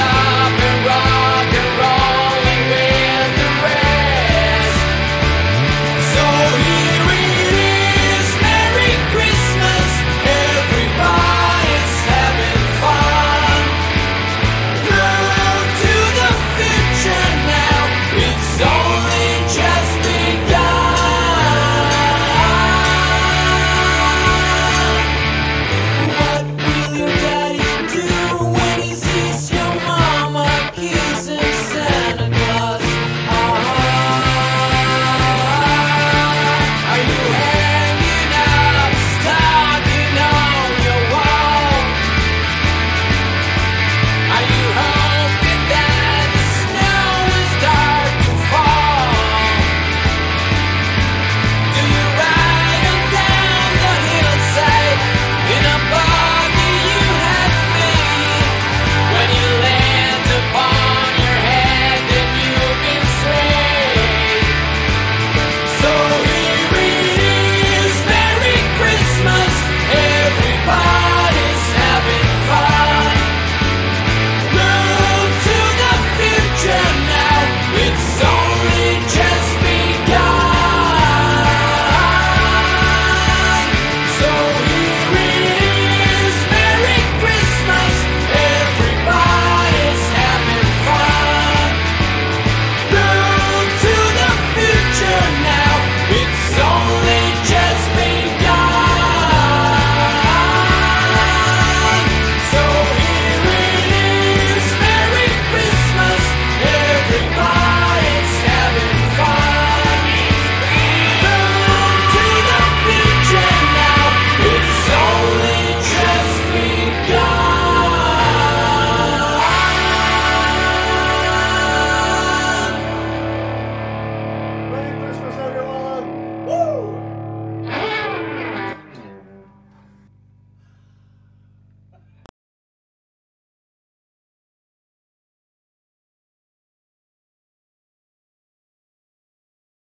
star.